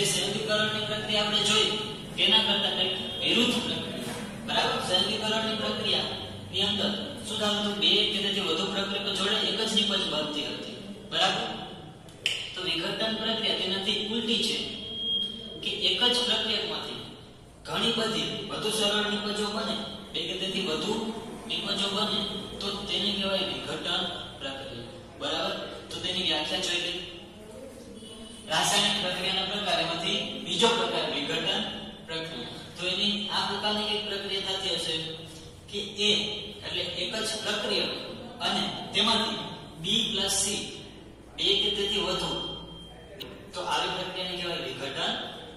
જે સંયોગીકરણની પ્રક્રિયા આપણે જોઈ તેના કરતા કંઈક વિરુદ્ધ પ્રક્રિયા. બરાબર? સંયોગીકરણની પ્રક્રિયાની અંદર શું થતું બે કે તેથી વધુ પ્રક્રિયા જોડે એક જ નિપજ બનતી હતી. બરાબર? તો વિઘટન પ્રક્રિયા તેનાથી ઉલટી છે કે એક જ પ્રક્રિયામાંથી ઘણી બધી વધુ સરળ નિપજો બને, બે કે તેથી વધુ નિપજો બને, તો તેને કહેવાય વિઘટન પ્રક્રિયા. બરાબર? તો તેની વ્યાખ્યા જોઈ લઈએ. રાસાયણિક પ્રક્રિયાના પ્રકાર એમાંથી બીજો પ્રકાર વિઘટન પ્રક્રિયા. તો એની આ પ્રકારની એક પ્રક્રિયા થતી હશે કે એ એટલે એક જ પ્રક્રિયક અને તેમાંથી બી પ્લસ સી બે કે તેથી વધુ. તો આવી પ્રક્રિયાને કહેવાય વિઘટન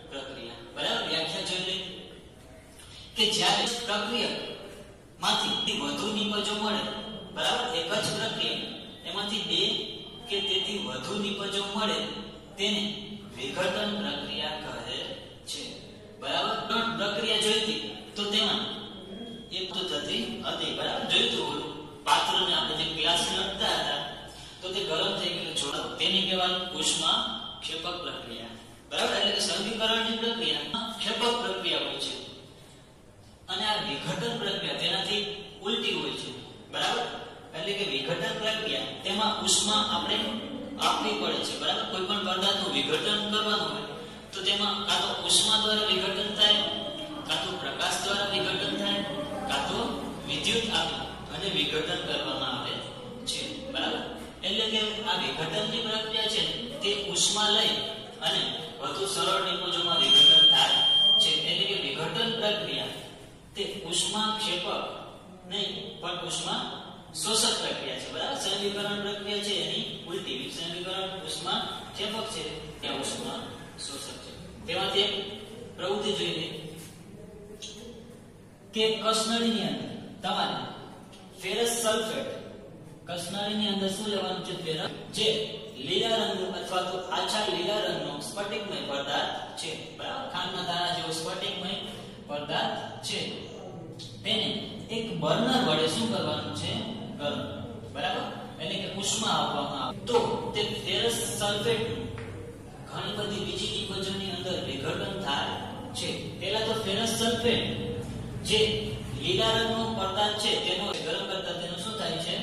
પ્રક્રિયા. બરાબર? વ્યાખ્યા જોઈ લઈએ. કે જ્યારે પ્રક્રિયકમાંથી વધુ નિપજો મળે, બરાબર? એક જ પ્રક્રિયા. એમાંથી બે કે તેથી વધુ નિપજો મળે તેને વિઘટન પ્રક્રિયા કહે છે. બરાબર? ત્રણ પ્રક્રિયા જોઈતી તો તેમાં એક તો થતી હતી. બરાબર? જોઈતું ઓલું પાત્રને આપણે જે ગ્લાસ લટતા હતા, તો તે ગરમ થઈ ગયેલું જોડાવ તેને કહેવાય ઉષ્મા ક્ષેપક પ્રક્રિયા. બરાબર? એટલે કે સંધિકરણની પ્રક્રિયા. ક્ષેપક પ્રક્રિયા હોય છે. અને આ વિઘટન પ્રક્રિયા તેનાથી ઉલટી હોય છે. બરાબર? એટલે કે વિઘટન પ્રક્રિયા, તેમાં ઉષ્મા આપણે આપવી પડે છે, બરાબર? કોઈ પણ પદાર્થનું વિઘટન કરવાનું હોય, તો તેમાં કાં તો ઉષ્મા દ્વારા વિઘટન થાય, કાં તો પ્રકાશ દ્વારા વિઘટન થાય, કાં તો વિદ્યુત આપી અને વિઘટન કરવામાં આવે છે, બરાબર? એટલે કે આ વિઘટનની પ્રક્રિયા છે તે ઉષ્મા લઈ અને વધુ સરળ નિપુજોમાં વિઘટન થાય છે. એટલે કે વિઘટન પ્રક્રિયા, તે ઉષ્મા ક્ષેપક નહીં, પણ ઉષ્મા શોષક પ્રક્રિયા છે. બરાબર? સંયોગીકરણ પ્રક્રિયા છે એની. ઉલટી સંયોગીકરણ ઉષ્મા ક્ષેપક છે. ત્યાં ઉષ્મા શોષક છે. તેમાંથી એક પ્રવૃત્તિ જોઈ લઈએ કે કસનળીની અંદર તમારે ફેરસ સલ્ફેટ કસનળીની અંદર શું લેવાનું છે ફેરસ જે લીલા રંગ અથવા તો આછા લીલા રંગનો સ્ફટિકમય પદાર્થ છે. બરાબર? ખાંડના દાણા જેવો સ્ફટિકમય પદાર્થ છે. તેને એક બર્નર વડે શું કરવાનું છે? ગરમ બરાબર એટલે કે ઉષ્મા આપવામાં આવે તો તે ફેરસ સલ્ફેટ ઘણી બધી બીજી નિપજોની અંદર વિઘટન થાય છે પહેલા તો ફેરસ સલ્ફેટ જે લીલા રંગનો પદાર્થ છે તેનો ગરમ કરતા તેનો શું થાય છે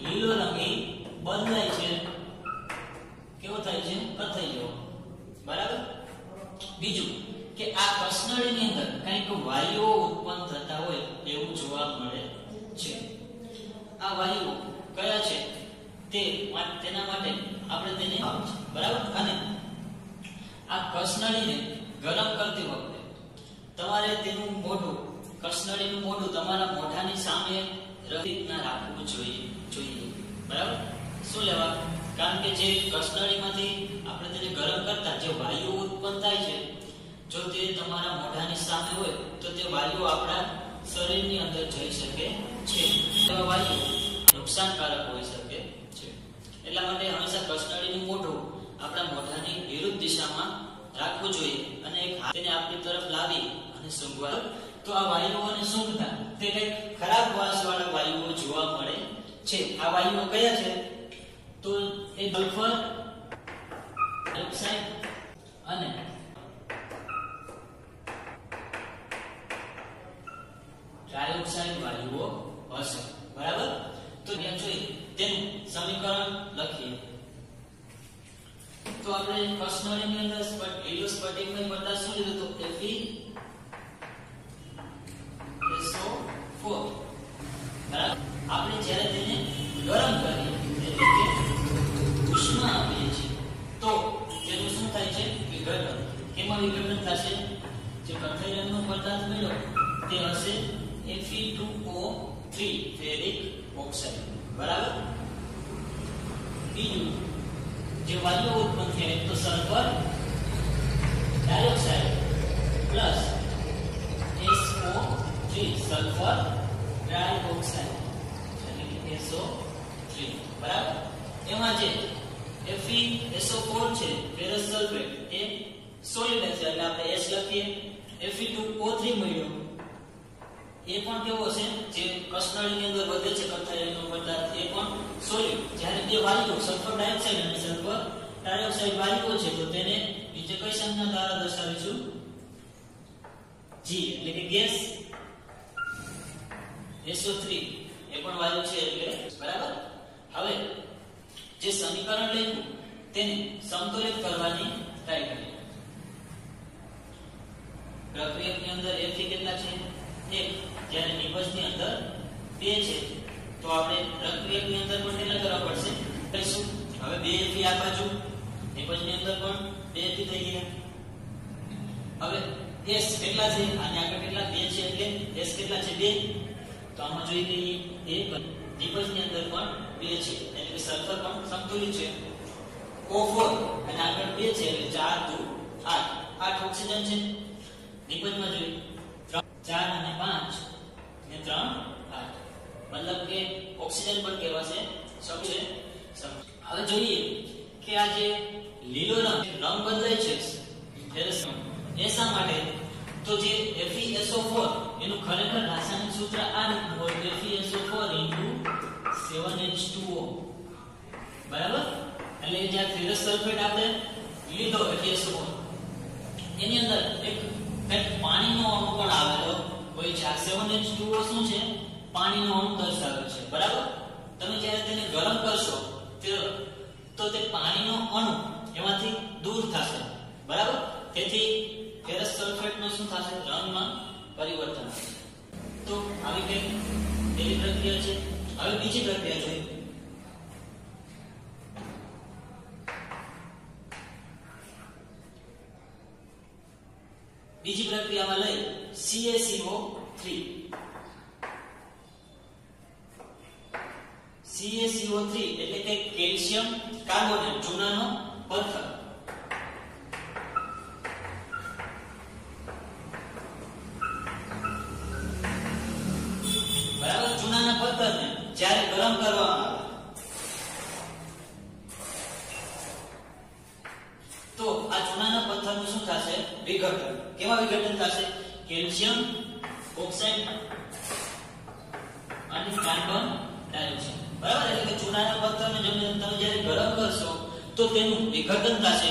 લીલો રંગ બદલાય છે કેવો થાય છે કથાઈ જેવો બરાબર બીજું કે આ કસનળીની અંદર કંઈક વાયુઓ ઉત્પન્ન થતા હોય એવું જોવા મળે છે. આ વાયુઓ કયા છે? તે તેના માટે આપણે તેને બરાબર? અને આ કસનળીને ગરમ કરતી વખતે તમારે તેનું મોઢું કસનળીનું મોઢું તમારા મોઢાની સામે રીતના રાખવું જોઈએ જોઈએ. બરાબર? શું લેવા? કારણ કે જે કસનળીમાંથી આપણે તેને ગરમ કરતા જે વાયુઓ ઉત્પન્ન થાય છે જો તે તમારા મોઢાની સામે હોય તો તે વાયુઓ આપણા શરીરની અંદર જઈ શકે છે. વાયુઓ નુકસાનકારક હોઈ શકે છે. એટલા માટે હંમેશા કસનળીનું મોઢું આપણા મોઢાની વિરુદ્ધ દિશામાં રાખવું જોઈએ અને એક હાથ તેને આપણી તરફ લાવી અને સૂંઘવા. તો આ વાયુઓને સૂંઘતા તે ખરાબ વાસવાળા વાયુઓ જોવા મળે છે. આ વાયુઓ કયા છે? તો એ સલ્ફર ડાયોક્સાઇડ અને ડાયોક્સાઇડ વાયુઓ હશે બરાબર? તો ત્યાં જોઈ તેનું સમીકરણ લખીએ. તો આપણે કસનળીની અંદર સ્પટ લીલો સ્ફટિકમય પદાર્થ શું લીધું તો Fe SO4 બરાબર? આપણે જ્યારે તેને ગરમ કરીએ એટલે કે ઉષ્મા આપીએ છીએ તો તેનું શું થાય છે વિઘટન કેમાં વિઘટન થશે જે કથ્થઈ રંગનો પદાર્થ મળ્યો તે હશે Fe2O3 ફેરિક ઓક્સાઇડ બરાબર બીજું જે વાયુઓ ઉત્પન્ન થયા એક તો sulphur dioxide plus SO3 sulphur dioxide એટલે કે SO3 બરાબર? એમાં જે FeSO4 છે ફેરસ સલ્ફેટ એ સોલિડ છે એટલે આપણે S લખીએ. Fe2O3 મળ્યો. એ પણ કેવો છે જે કસનળીની અંદર વધે છે રંગનો પદાર્થ એ પણ સોલિડ જ્યારે તે વાયુ સલ્ફર ડાયોક્સાઇડ અને સલ્ફર ડાયોક્સાઇડ વાયુઓ છે, તો તેને નીચે કઈ સંજ્ઞા દ્વારા દર્શાવીશું? જી એટલે કે ગેસ. SO3 એ પણ વાયુ છે એટલે. બરાબર? હવે, જે સમીકરણ લખ્યું, તેને સંતુલિત કરવાની ટ્રાય કરીએ. પ્રક્રિયકની અંદર Fe કેટલા છે? 1 જ્યારે નિપજની અંદર 2 છે, તો આપણે પ્રક્રિયકની અંદર પણ કેટલા કરવા પડશે? કરીશું હવે 2 Fe આ બાજુ નિપજની અંદર પણ 2 Fe થઈ ગયા. હવે S કેટલા છે? આની આગળ કેટલા 2 છે? એટલે S કેટલા છે? 2 તો આમાં જોઈ લઈએ એક દીપજની અંદર પણ બે છે. એટલે કે સલ્ફર પણ સંતુલિત છે. O4 અને આગળ બે છે, એટલે 4 2 8 8 ઓક્સિજન છે. દીપજમાં જોઈએ. 4 અને 5 ને 3 8 મતલબ કે ઓક્સિજન પણ કહેવાશે. શું છે હવે જોઈએ કે આ જે લીલો રંગ રંગ બદલાય છે, એ શા માટે? તો જે FeSO4 એનું ખરેખર રાસાયણિક સૂત્ર આ રીતનું હોય તો FeSO4 7H2O બરાબર? એટલે જે ફેરસ સલ્ફેટ આપણે લીધો FeSO4 એની અંદર એક કંઈક પાણીનો અણુ પણ આવેલો હોય છે. આ 7H2O શું છે? પાણીનો અણુ દર્શાવે છે. બરાબર? તમે જ્યારે તેને ગરમ કરશો તો તે પાણીનો અણુ એમાંથી દૂર થશે. બરાબર? તેથી સલ્ફેટનો શું થશે? રંગમાં પરિવર્તન થશે તો આવી કઈ પહેલી પ્રક્રિયા છે. હવે બીજી પ્રક્રિયા જોઈએ. બીજી પ્રક્રિયામાં લઈ CaCO3 CaCO3 એટલે કે કેલ્શિયમ કાર્બોનેટ ચૂનાનો પથ્થર બરાબર ચૂનાના પથ્થરને જ્યારે ગરમ કરવામાં આવે તો આ ચૂનાના પથ્થરનું શું થશે વિઘટન કેવા વિઘટન થશે કેલ્શિયમ ઓક્સાઇડ અને કાર્બન ડાયોક્સાઇડ બરાબર? એટલે કે ચૂનાના પત્રને જમીન તમે જ્યારે ગરમ કરશો, તો તેનું વિઘટન થશે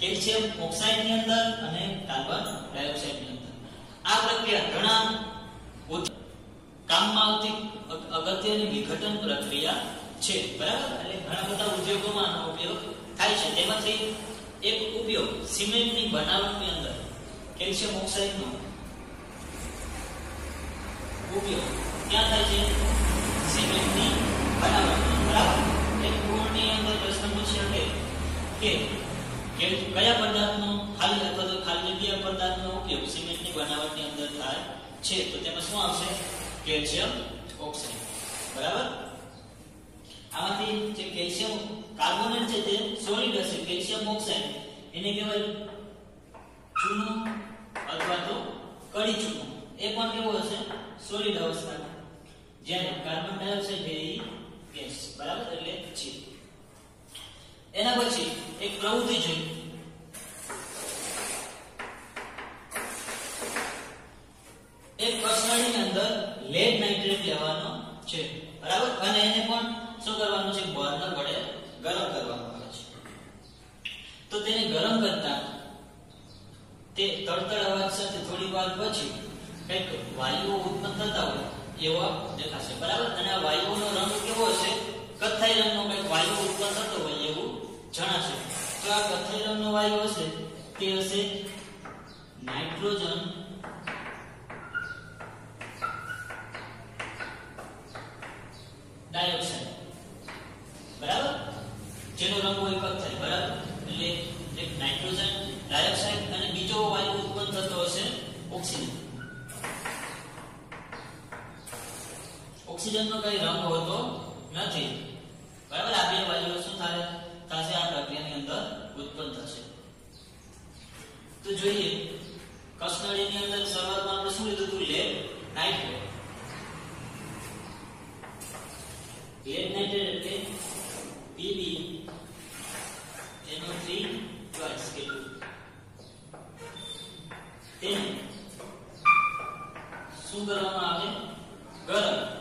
કેલ્શિયમ ઓક્સાઇડની અંદર અને કાર્બન ડાયોક્સાઇડની અંદર. આ પ્રક્રિયા ઘણા કામમાં આવતી અગત્યની વિઘટન પ્રક્રિયા છે. બરાબર? એટલે ઘણા બધા ઉદ્યોગોમાં આનો ઉપયોગ થાય છે. તેમાંથી એક ઉપયોગ સિમેન્ટની બનાવટની અંદર કેલ્શિયમ ઓક્સાઇડનો ઉપયોગ ક્યાં થાય છે? અંદર પ્રશ્ન પૂછી શકે કે કયા પદાર્થનો ખાલી અથવા તો ખાલી જગ્યા પદાર્થનો ઉપયોગ સિમેન્ટની બનાવટની અંદર છે તો તેમાં શું આવશે કેલ્શિયમ ઓક્સાઇડ બરાબર આમાંથી જે કેલ્શિયમ કાર્બોનેટ છે તે સોલિડ હશે કેલ્શિયમ ઓક્સાઇડ એને કહેવાય ચૂનો અથવા તો કડી ચૂનો એ પણ કેવો હશે સોલિડ અવસ્થાનો જ્યારે કાર્બન ડાયોક્સાઇડ એ ગેસ બરાબર? એટલે છે એના પછી એક પ્રવૃત્તિ જોઈએ એક કસરણીની અંદર લેડ નાઇટ્રેટ લેવાનો છે, બરાબર? અને એને પણ શું કરવાનું છે? બર્નર વડે ગરમ કરવાનું આવે છે. તો તેને ગરમ કરતા તે તડતડ અવાજ સાથે થોડી વાર પછી કંઈક વાયુઓ ઉત્પન્ન થતા હોય. એવા દેખાશે બરાબર? અને આ વાયુઓનો રંગ કેવો હશે? કથ્થાઈ રંગનો કંઈક વાયુ ઉત્પન્ન થતો હોય એવું જણાશે. તો આ કથ્થાઈ રંગનો વાયુ હશે તે હશે નાઇટ્રોજન. ડાયોક્સાઇડ. બરાબર? જેનો રંગ હોય કથ્થાઈ, બરાબર? એટલે એક નાઇટ્રોજન, ડાયોક્સાઇડ અને બીજો વાયુ ઉત્પન્ન થતો હશે ઓક્સિજન. ઓક્સિજનનો કઈ રંગ હોતો નથી. બરાબર? આ બે શું થાય? થશે આ પ્રક્રિયાની અંદર ઉત્પન્ન થશે. તો જોઈએ, કસનળીની અંદર શરૂઆતમાં આપણે શું લીધું હતું? લેડ નાઇટ્રેટ લેડ નાઇટ્રેટ એટલે પીબી એનો 3 ટ્વાઇસ કેટલું તેને શું કરવામાં આવે ગરમ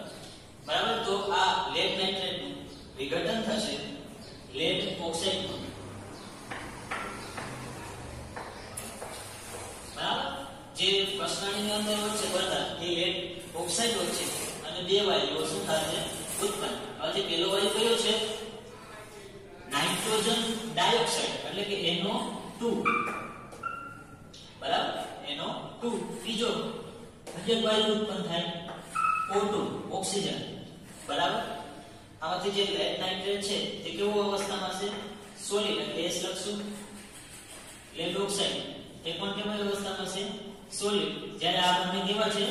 બરાબર તો આ લેડ નાઇટ્રેટનું વિઘટન થશે લેડ ઓક્સાઇડમાં કસનાળીની અંદર વચ્ચે ભરતા એ લેડ ઓક્સાઇડ વચ્ચે અને બે વાયુઓ શું થશે ઉત્પન્ન હવે જે પેલો વાયુ કયો છે? નાઇટ્રોજન ડાયોક્સાઇડ એટલે કે NO2 બરાબર? NO2 બીજો બીજો વાયુ ઉત્પન્ન થાય O2 ઓક્સિજન. બરાબર? આમાંથી જે લેડ નાઇટ્રેટ છે, તે કેવો અવસ્થામાં છે સોલિડ એટલે S લખશું. લેડ ઓક્સાઇડ એ પણ કેવી અવસ્થામાં છે સોલિડ જ્યારે આ બંને કેવા છે?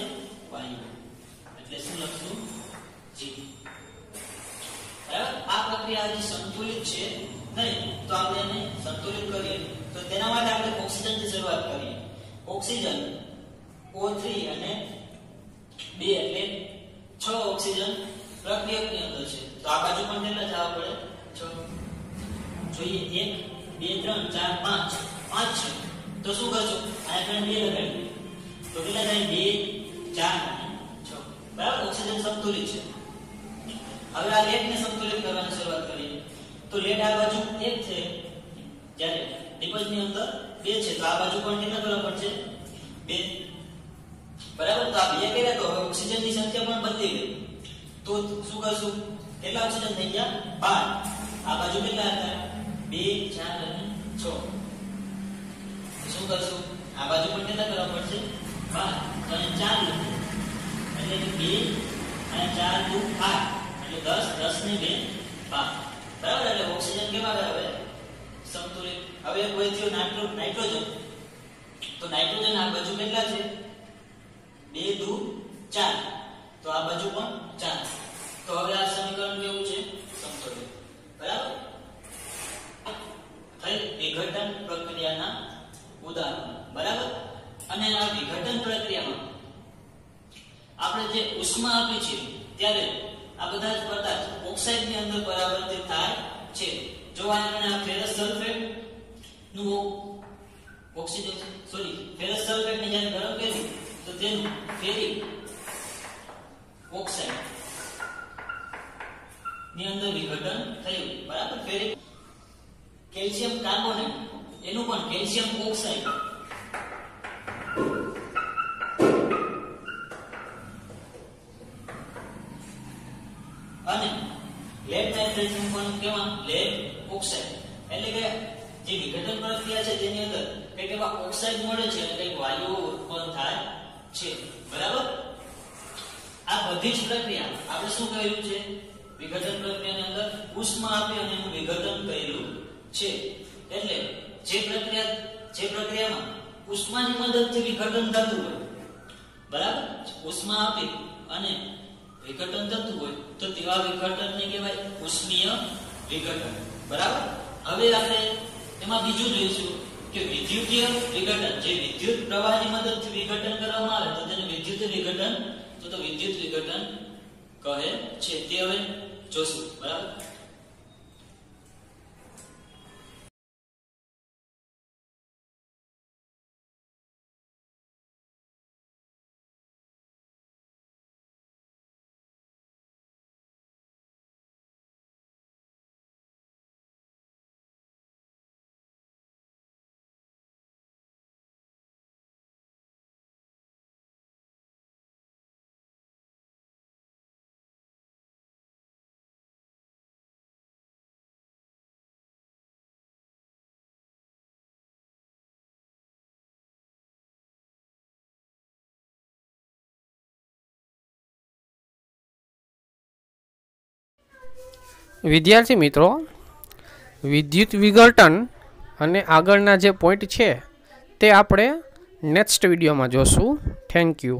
વાયુ. એટલે શું લખશું જી બરાબર આ સંતુલિત છે નહીં, તો આપણે એને સંતુલિત કરીએ. તો તેના માટે આપણે ઓક્સિજનથી શરૂઆત કરીએ. ઓક્સિજન O3 અને 2 એટલે 6 ઓક્સિજન પ્રક્રિયકની અંદર છે. તો આ બાજુ પણ કેટલા જવા પડે? 6 જોઈએ 1 2 3 4 5 5 છે. તો શું કરશો? આ આપણે 2 લગાવી તો કેટલા થાય? 2 4 અને 6 બરાબર? ઓક્સિજન સંતુલિત છે. હવે આ લેટને સંતુલિત કરવાની શરૂઆત કરીએ. તો લેટ આ બાજુ 1 છે. જ્યારે ડિપોઝિટની અંદર 2 છે, તો આ બાજુ પણ કેટલા બરાબર છે 2 બરાબર? તો આ બે કર્યા તો ઓક્સિજનની સંખ્યા પણ બદલી ગઈ. તો શું કરશું? કેટલા ઓક્સિજન થઈ ગયા? 12 આ બાજુ કેટલા હતા? 2 4 અને 6 શું કરશું? આ બાજુ પણ કેટલા બરાબર છે 12 અને 4 એટલે કે 2 અને 4 2 8 તો 10 10 ની 2 બરાબર? એટલે ઓક્સિજન કેવા આવે સંતુલિત. હવે કોઈ થયો નાઇટ્રો નાઇટ્રોજન? તો નાઇટ્રોજન આ બાજુ કેટલા છે? 2 2 4 તો આ બાજુ પણ 4 તો હવે આ સમીકરણ કેવું છે? સંતુલિત. બરાબર? થઈ. વિઘટન પ્રક્રિયાના ઉદાહરણ. બરાબર? અને આ વિઘટન પ્રક્રિયામાં આપણે જે ઉષ્મા આપી છે, ત્યારે આ બધા જ પદાર્થ ઓક્સાઇડની અંદર પરાવર્તિત થાય છે. જો આપણે આ ફેરસ સલ્ફેટનું ઓક્સિજન સોરી ફેરસ સલ્ફેટ ને જ્યારે ગરમ કર્યું તો તેનું ફેરિક ઓક્સાઇડની અંદર વિઘટન થયું. બરાબર? ફેરિક કેલ્શિયમ કાર્બોનેટ એનું પણ કેલ્શિયમ ઓક્સાઇડ અને લેડ નાઇટ્રેટનું પણ કેવા લેડ ઓક્સાઇડ એટલે કે જે વિઘટન પ્રક્રિયા છે તેની અંદર કંઈક એવા ઓક્સાઇડ મળે છે અને કંઈક વાયુઓ ઉત્પન્ન થાય છે. બરાબર? આ બધી જ પ્રક્રિયા આપણે શું કહ્યું છે? વિઘટન પ્રક્રિયાની અંદર ઉષ્મા આપી અને એનું વિઘટન કર્યું છે. એટલે જે પ્રક્રિયા, જે પ્રક્રિયામાં ઉષ્માની મદદથી વિઘટન થતું હોય, બરાબર? ઉષ્મા આપી અને વિઘટન થતું હોય તો તેવા વિઘટનને કહેવાય ઉષ્મીય વિઘટન. બરાબર? હવે આપણે એમાં બીજું જોઈશું કે વિદ્યુતીય વિઘટન, જે વિદ્યુત પ્રવાહની મદદથી વિઘટન કરવામાં આવે તો તેને વિદ્યુત વિઘટન, તો તો વિદ્યુત વિઘટન કહે છે. તે હવે જોશું. બરાબર? વિદ્યાર્થી મિત્રો, વિદ્યુત વિઘટન અને આગળના જે પોઈન્ટ છે, તે આપણે નેક્સ્ટ વિડીયોમાં જોશું. Thank you